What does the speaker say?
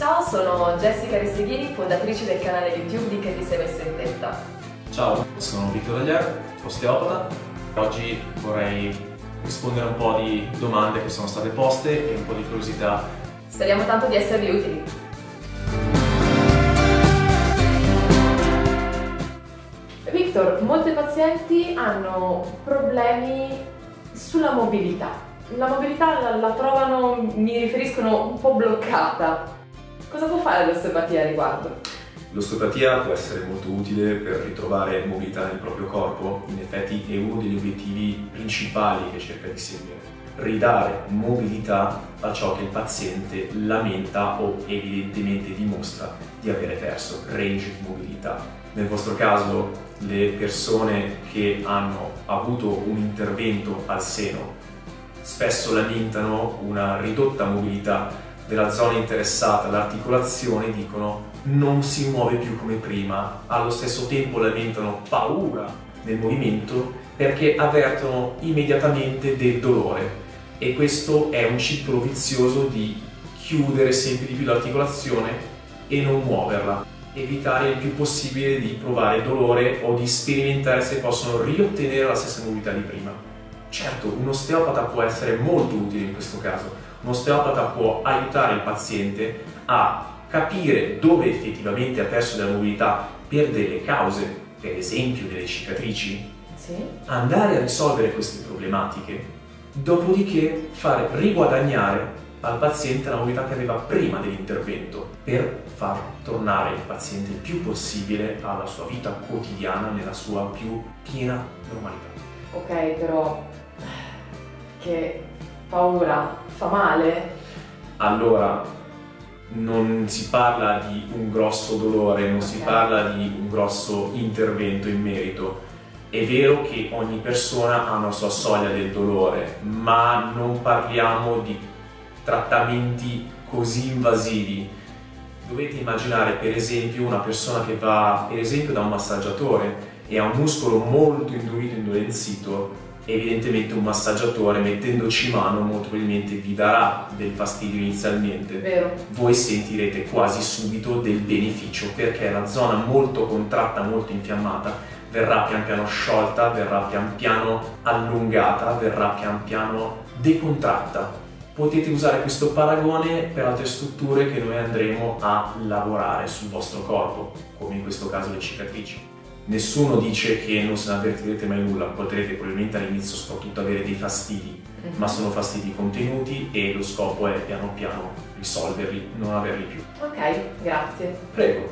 Ciao, sono Jessica Restighini, fondatrice del canale YouTube di Che ti sei messo in testa. Ciao, sono Victor Daglier, osteopata. Oggi vorrei rispondere a un po' di domande che sono state poste e un po' di curiosità. Speriamo tanto di esservi utili. Victor, molti pazienti hanno problemi sulla mobilità. La mobilità la, la trovano, mi riferiscono, un po' bloccata. Cosa può fare l'osteopatia a riguardo? L'osteopatia può essere molto utile per ritrovare mobilità nel proprio corpo, in effetti è uno degli obiettivi principali che cerca di seguire. Ridare mobilità a ciò che il paziente lamenta o evidentemente dimostra di avere perso, range di mobilità. Nel vostro caso le persone che hanno avuto un intervento al seno spesso lamentano una ridotta mobilità della zona interessata, l'articolazione, dicono non si muove più come prima, allo stesso tempo lamentano paura nel movimento perché avvertono immediatamente del dolore. E questo è un ciclo vizioso di chiudere sempre di più l'articolazione e non muoverla, evitare il più possibile di provare dolore o di sperimentare se possono riottenere la stessa mobilità di prima. Certo, un osteopata può essere molto utile in questo caso, un osteopata può aiutare il paziente a capire dove effettivamente ha perso della mobilità per delle cause, per esempio delle cicatrici, Sì. andare a risolvere queste problematiche, dopodiché fare riguadagnare al paziente la mobilità che aveva prima dell'intervento per far tornare il paziente il più possibile alla sua vita quotidiana nella sua più piena normalità. Ok, però che paura, fa male? Allora, non si parla di un grosso dolore, non si Ok. parla di un grosso intervento in merito. È vero che ogni persona ha una sua soglia del dolore, ma non parliamo di trattamenti così invasivi. Dovete immaginare per esempio una persona che va per esempio da un massaggiatore e ha un muscolo molto indurito, indolenzito, evidentemente un massaggiatore mettendoci mano molto probabilmente vi darà del fastidio inizialmente Vero? voi sentirete quasi subito del beneficio perché la zona molto contratta, molto infiammata verrà pian piano sciolta, verrà pian piano allungata, verrà pian piano decontratta. Potete usare questo paragone per altre strutture che noi andremo a lavorare sul vostro corpo, come in questo caso le cicatrici. Nessuno dice che non se ne avvertirete mai nulla, potrete probabilmente all'inizio soprattutto avere dei fastidi, Mhm. ma sono fastidi contenuti e lo scopo è piano piano risolverli, non averli più. Ok, grazie. Prego.